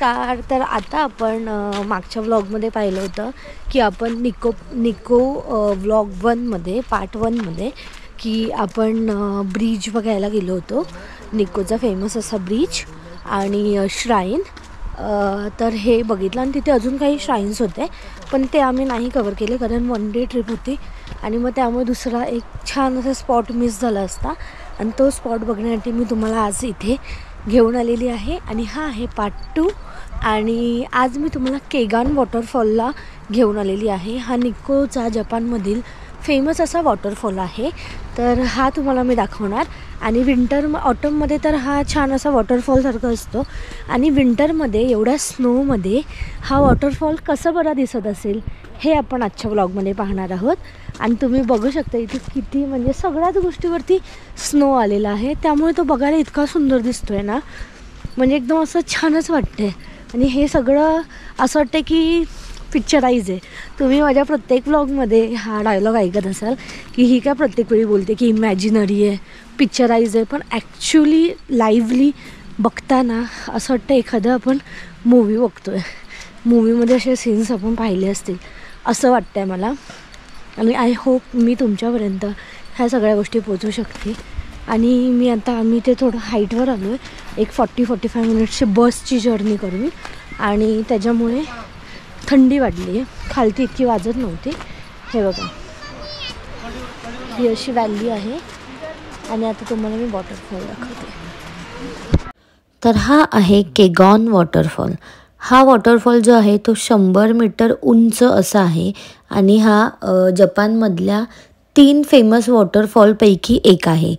नमस्कार. तर आता आपण मागच्या व्लॉगमध्ये पाहिलं होतं की आपण निको निको व्लॉग वनमध्ये पार्ट वनमध्ये की आपण ब्रिज बघायला गेलो होतो. निकोचा फेमस असा ब्रिज आणि श्राईन तर हे बघितलं आणि तिथे अजून काही श्राईन्स होते पण ते आम्ही नाही कवर केले कारण वन डे ट्रिप होती आणि मग त्यामुळे दुसरा एक छान असा स्पॉट मिस झाला असता. आणि तो स्पॉट बघण्यासाठी मी तुम्हाला आज इथे घेऊन आलेली आहे आणि हा आहे पार्ट टू आणि आज मी तुम्हाला केगान वॉटरफॉलला घेऊन आलेली आहे. हा निकोचा जपानमधील फेमस असा वॉटरफॉल आहे. तर हा तुम्हाला मी दाखवणार. आणि विंटर ऑटममध्ये तर हा छान असा वॉटरफॉलसारखा असतो. आणि विंटरमध्ये एवढ्या स्नोमध्ये हा वॉटरफॉल कसं बरा दिसत असेल हे आपण आजच्या ब्लॉगमध्ये पाहणार आहोत. आणि तुम्ही बघू शकता इथे किती म्हणजे सगळ्याच गोष्टीवरती स्नो आलेला आहे. त्यामुळे तो बघायला इतका सुंदर दिसतो आहे ना. म्हणजे एकदम असं छानच वाटते आणि हे सगळं असं वाटतं की पिक्चराईज आहे. तुम्ही माझ्या प्रत्येक व्लॉगमध्ये हा डायलॉग ऐकत असाल की ही काय प्रत्येक वेळी बोलते की इमॅजिनरी आहे पिक्चराईज आहे पण ॲक्च्युली लाईव्हली बघताना असं वाटतं एखादं आपण मूवी बघतो आहे मूवीमध्ये असे सीन्स आपण पाहिले असतील असं वाटतं आहे मला. आणि आय होप मी तुमच्यापर्यंत ह्या सगळ्या गोष्टी पोचू शकते. आणि मी आता आम्ही ते थोडं हाईटवर आलो आहे एक फॉर्टी फॉर्टी फाय मिनिट्सची बसची जर्नी करून. आणि त्याच्यामुळे थंडी वाढली आहे. खालती इतकी वाजत नव्हती. हे बघा. ही अशी व्हॅली आहे. आणि आता तुम्हाला मी वॉटरफॉल दाखवते. तर हा आहे केगॉन वॉटरफॉल हा वॉटरफॉल जो आहे तो शंभर मीटर उंच असा आहे. आणि हा जपानमधल्या तीन फेमस वॉटरफॉलपैकी एक आहे.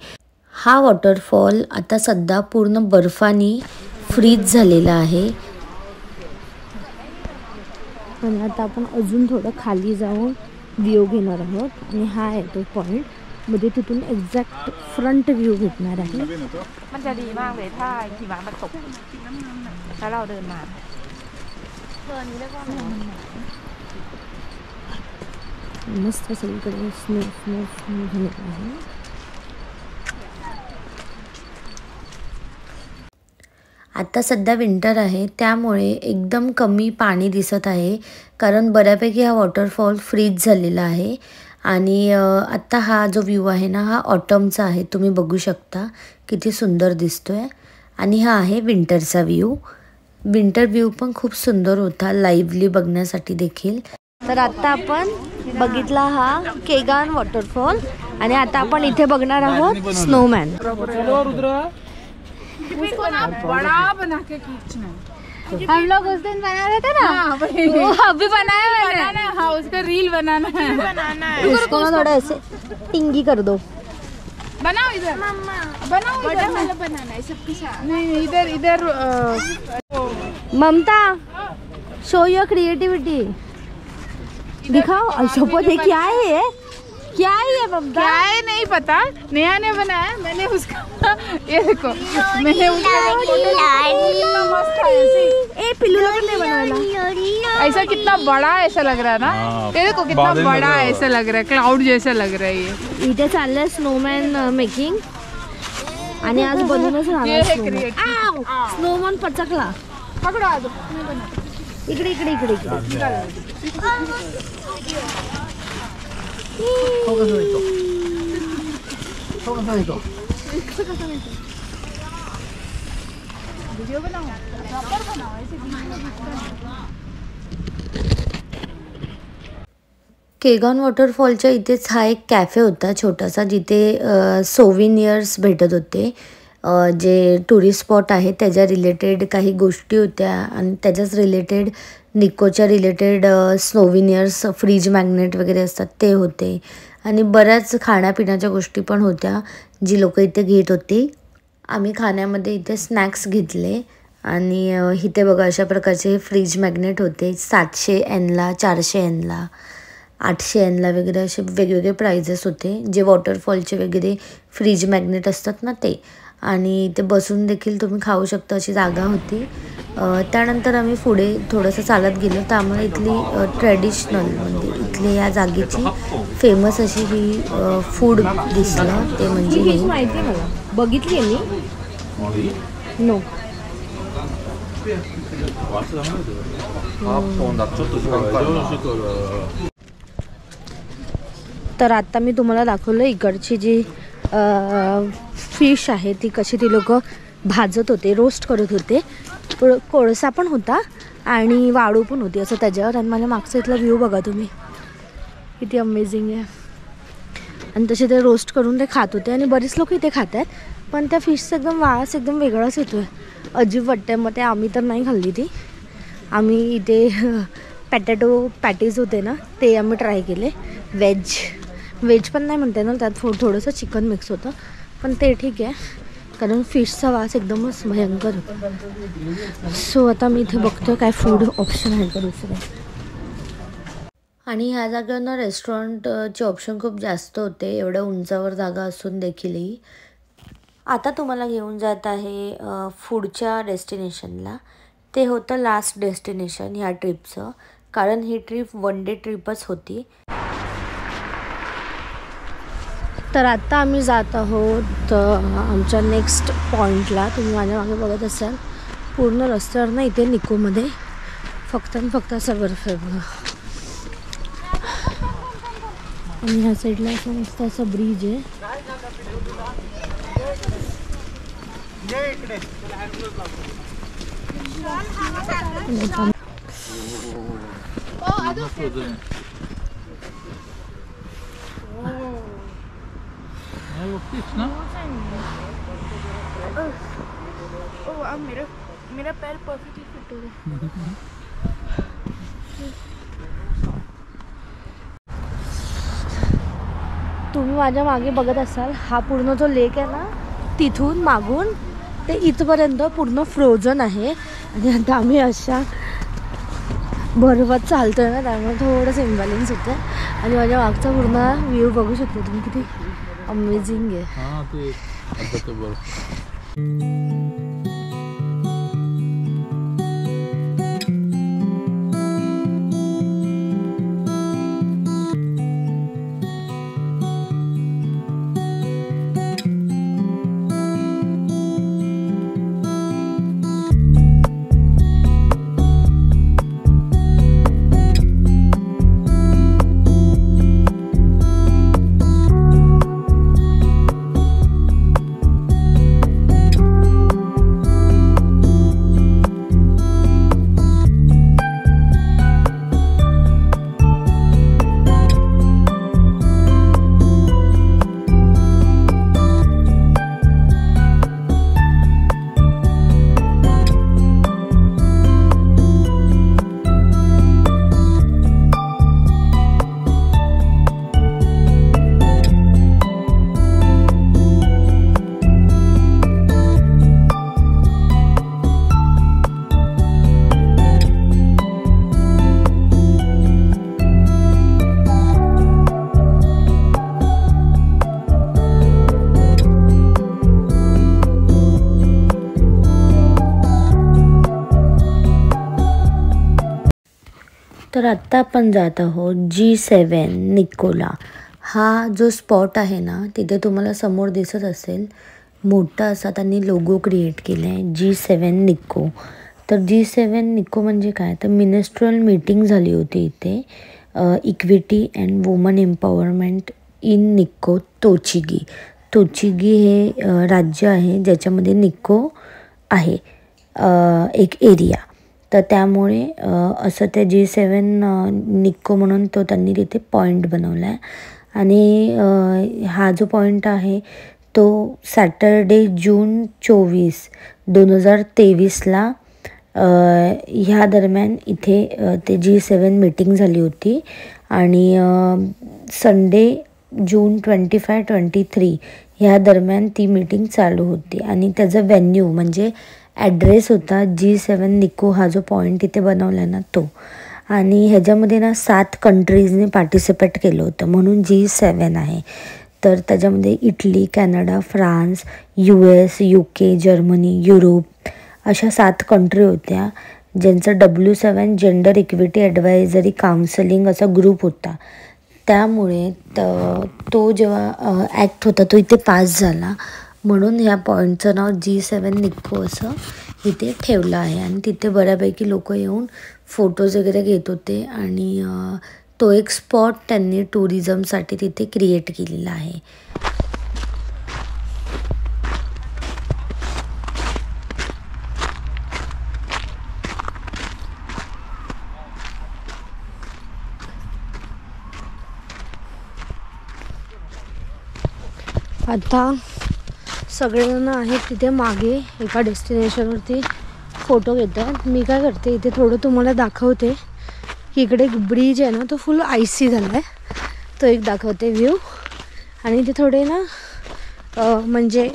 हा वॉटरफॉल आता सध्या पूर्ण बर्फाने फ्रीज झालेला आहे. आणि आता आपण अजून थोडं खाली जाऊन व्ह्यू घेणार आहोत. आणि हा आहे तो पॉईंट म्हणजे तिथून एक्झॅक्ट फ्रंट व्ह्यू भेटणार आहे. मस्त सगळीकडे स्नो स्नो स्नो झालेला आहे. आता सध्या विंटर आहे त्यामुळे एकदम कमी पाणी दिसत आहे. कारण बऱ्यापैकी हा वॉटरफॉल फ्रीज झालेला आहे. आणि आत्ता हा जो व्ह्यू आहे ना हा ऑटमचा आहे. तुम्ही बघू शकता किती सुंदर दिसतोय. आणि हा आहे विंटरचा व्ह्यू विंटर व्ह्यू पण खूप सुंदर होता लाईव्हली बघण्यासाठी देखील. तर आता आपण बघितला हा केगान वॉटरफॉल आणि आता आपण इथे बघणार आहोत स्नोमॅन बड़ा बना के खींचना हम लोग उस दिन बना रहे थे ना। वो अभी बनाया मैंने। बनाना है हाँ उसका रील बनाना है। बनाना है। इसको ना थोड़ा ऐसे टिंगी कर दो। बनाओ इधर। बनाओ इधर। वाला बनाना है सबके साथ। नहीं इधर इधर ममता शो योर क्रिएटिविटी दिखाओ अशोक ये क्या है। क्या है है नहीं पता. नया ने बनाया मैंने उसका ये देखो. मैंने उसका है ऐसे। कितना बड़ा ऐसा लग रहा है ना? हाँ, ये देखो कितना बड़ा रहा है। ऐसा लग रहा है क्लाउड जैसा लग रहा है ये. इथे चाललंय स्नोमॅन मेकिंग आणि आज बनवूनच केगॉन वॉटरफॉलच्या इथेच हा एक कॅफे होता छोटासा जिथे सोविनियर्स भेटत होते. जे टुरिस्ट स्पॉट आहे त्याच्या रिलेटेड काही गोष्टी होत्या आणि त्याच्याच रिलेटेड निकोच्या रिलेटेड स्नोविनियर्स फ्रीज मॅग्नेट वगैरे असतात ते होते. आणि बऱ्याच खाण्यापिण्याच्या गोष्टी पण होत्या जी लोक इथे घेत होती. आम्ही खाण्यामध्ये इथे स्नॅक्स घेतले आणि इथे बघा अशा प्रकारचे फ्रीज मॅग्नेट होते. सातशे एनला चारशे एनला आठशे एनला वगैरे असे वेगवेगळे प्राइजेस होते. जे वॉटरफॉलचे वगैरे फ्रीज मॅग्नेट असतात ना ते. आणि इथे बसून देखील तुम्ही खाऊ शकता अशी जागा होती. त्यानंतर आम्ही पुढे थोडंसं चालत गेलो. त्यामुळे इथली ट्रॅडिशनल म्हणजे इथली या जागेची फेमस अशी ही फूड दिसलं. ते म्हणजे माहिती बघितली आहे मी. नो तर आत्ता मी तुम्हाला दाखवलं इकडची जी फिश आहे ती कशी ती लोक भाजत होते रोस्ट करत होते. कोळसा पण होता आणि वाळू पण होती असं त्याच्यावर. आणि माझ्या मागचा इथला व्ह्यू बघा तुम्ही. किती अमेझिंग आहे. आणि तसे ते रोस्ट करून ते खात होते आणि बरेच लोक इथे खात आहेत. पण त्या फिशचा एकदम वास एकदम वेगळाच येतो आहे अजीब वाटतं मग ते आम्ही तर नाही खाल्ली ती. आम्ही इथे पॅटॅटो पॅटीज होते ना ते आम्ही ट्राय केले. व्हेज व्हेज पण नाही म्हणते ना त्यात थो थोडंसं चिकन मिक्स होतं. पण ते ठीक आहे कारण फिशचा वास एकदमच भयंकर. होता सो आता मी इथे बघतो काय फूड ऑप्शन आहे का दुसरे. आणि ह्या जागेवर ना रेस्टॉरंटचे ऑप्शन खूप जास्त होते. एवढ्या उंचावर जागा असून देखीलही. आता तुम्हाला घेऊन जात आहे फूडच्या डेस्टिनेशनला ते होतं लास्ट डेस्टिनेशन ह्या ट्रिपचं कारण ही ट्रिप वन डे ट्रिपच होती. तर आत्ता आम्ही जात आहोत आमच्या नेक्स्ट पॉईंटला तुम्ही माझ्या मागे बघत असाल. पूर्ण रस्त्यावर ना इथे निकोमध्ये फक्त आणि फक्त असा बर्फ आहे बघा. आणि ह्या साईडला असं मस्त असा ब्रिज आहे. हो, मेरा मेरा पैर परफेक्टली फिट हो गया तुम्ही माझ्या मागे बघत असाल हा पूर्ण जो लेक आहे ना तिथून मागून ते इथपर्यंत पूर्ण फ्रोझन आहे. आणि आता आम्ही अशा बर्फात चालतोय ना त्यामुळे थोडंसं इम्बॅलन्स होतं आणि माझ्या मागचा पूर्ण व्ह्यू बघू शकतो तुम्ही किती अमेझिंग आहे. हां ते. तर आत्ता आपण जात आहोत जी सेवन निकोला. हा जो स्पॉट आहे ना तिथे तुम्हाला समोर दिसत असेल मोठा असा त्यांनी लोगो क्रिएट केला आहे जी सेवन निको. तर जी सेवन निको म्हणजे काय? तर मिनिस्ट्रल मीटिंग झाली होती इथे. Equity and woman empowerment in Nikko Tochigi. Tochigi हे राज्य आहे ज्याच्यामध्ये निको आहे. एक एरिया तर त्यामुळे असं त्या जी सेवन निक्को म्हणून तो त्यांनी तिथे पॉईंट बनवला आहे आणि हा जो पॉईंट आहे तो सॅटरडे जून चोवीस दोन हजार तेवीसला ह्या दरम्यान इथे ते जी सेवन मीटिंग झाली होती. आणि Sunday June twenty five twenty three ह्या दरम्यान ती मीटिंग चालू होती. आणि त्याचं व्हेन्यू म्हणजे ॲड्रेस होता जी सेवन निको हा जो पॉईंट इथे बनवला ना तो. आणि ह्याच्यामध्ये ना सात कंट्रीजने पार्टिसिपेट केलं होतं. म्हणून जी सेवन आहे. तर त्याच्यामध्ये Italy Canada France U S U K Germany Europe अशा सात कंट्री होत्या. ज्यांचं W seven gender equity advisory counselling असा ग्रुप होता. त्यामुळे त तो जेव्हा ॲक्ट होता तो इथे पास झाला. म्हणून ह्या पॉईंटचं नाव जी सेवन निक्को असं इथे ठेवलं आहे. आणि तिथे बऱ्यापैकी लोक येऊन फोटोज वगैरे घेत होते आणि तो एक स्पॉट त्यांनी टुरिझमसाठी तिथे क्रिएट केलेला आहे. आता सगळेजण आहेत तिथे मागे एका डेस्टिनेशनवरती फोटो घेत आहेत मी काय करते इथे थोडं तुम्हाला दाखवते. की इकडे एक ब्रिज आहे ना तो फुल आयसी झाला आहे तो एक दाखवते व्ह्यू आणि इथे थोडे ना म्हणजे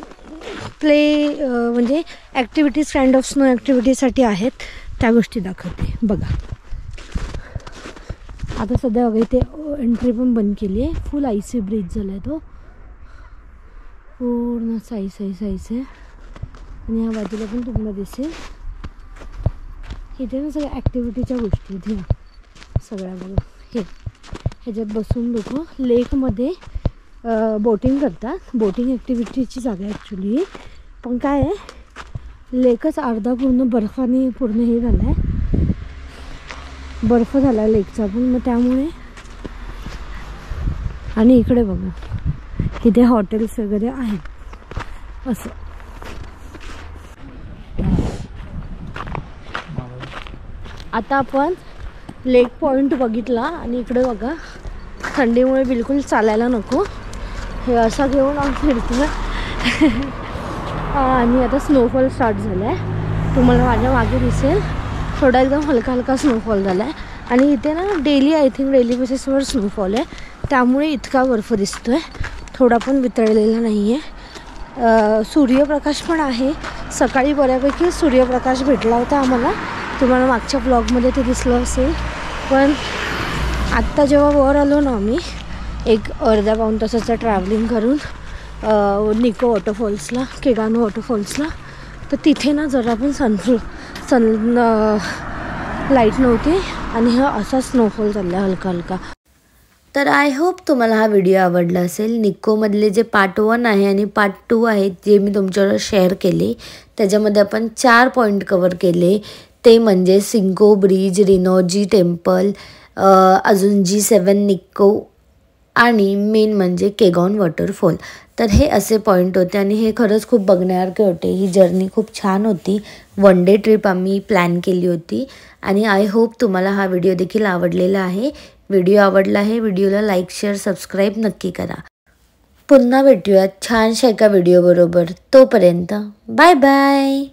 प्ले म्हणजे ॲक्टिव्हिटीज काइंड ऑफ स्नो ॲक्टिव्हिटीसाठी आहेत. त्या गोष्टी दाखवते. बघा. आता सध्या बघा इथे एंट्री पण बंद केली आहे फुल आयसी ब्रिज झाला आहे तो. पूर्ण साई साई साईच आहे आणि ह्या बाजूला पण तुम्हाला दिसेल. इथे ना सगळ्या ॲक्टिव्हिटीच्या गोष्टी आहेत ह्या सगळ्या बघा. हे. ह्याच्यात बसून लोक लेकमध्ये बोटिंग करतात. बोटिंग ॲक्टिव्हिटीची जागा ॲक्च्युली पण काय आहे? लेकच अर्धा पूर्ण बर्फाने पूर्ण हे झाला आहे बर्फ झाला आहे लेकचा पण. मग त्यामुळे आणि इकडे बघा. इथे हॉटेल्स वगैरे आहेत. असं. आता आपण लेक पॉईंट बघितला आणि इकडे बघा थंडीमुळे बिलकुल चालायला नको. हे असा घेऊन आम्ही फिरतो आणि आता स्नोफॉल स्टार्ट झाला आहे तुम्हाला माझ्या मागे दिसेल. थोडा एकदम हलका हलका स्नोफॉल झाला आहे आणि इथे ना डेली आय थिंक डेली बेसिसवर स्नोफॉल आहे. त्यामुळे इतका बर्फ दिसतो आहे थोडा पण वितळलेला नाही आहे सूर्यप्रकाश पण आहे. सकाळी बऱ्यापैकी सूर्यप्रकाश भेटला होता आम्हाला. तुम्हाला मागच्या ब्लॉगमध्ये ते दिसलं असेल. पण आत्ता जेव्हा वर आलो ना आम्ही एक अर्ध्या पाऊण तासाचं ट्रॅव्हलिंग करून निको वॉटरफॉल्सला केगानो वॉटरफॉल्सला तर तिथे ना जरा पण सनफ्ल सन लाइट नव्हती आणि हा असा स्नोफॉल चालला हलका हलका तर आय होप तुम्हाला हा व्हिडिओ आवडला असेल. निक्कोमधले जे पार्ट वन आहे आणि पार्ट टू आहेत जे मी तुमच्यावर शेअर केले त्याच्यामध्ये आपण चार पॉईंट कवर केले. ते म्हणजे सिंको ब्रिज रिनोजी टेम्पल अजून जी सेवन निक्को आणि मेन म्हणजे केगॉन वॉटरफॉल तर हे असे पॉईंट होते आणि हे खरंच खूप बघण्यासारखे होते. ही जर्नी खूप छान होती. वन डे ट्रिप आम्ही प्लॅन केली होती. आणि आय होप तुम्हाला हा व्हिडिओ देखील आवडलेला आहे. व्हिडिओ आवडला आहे व्हिडिओला लाईक शेअर सबस्क्राईब नक्की करा. पुन्हा भेटूयात छानशा एका व्हिडिओबरोबर तोपर्यंत बाय बाय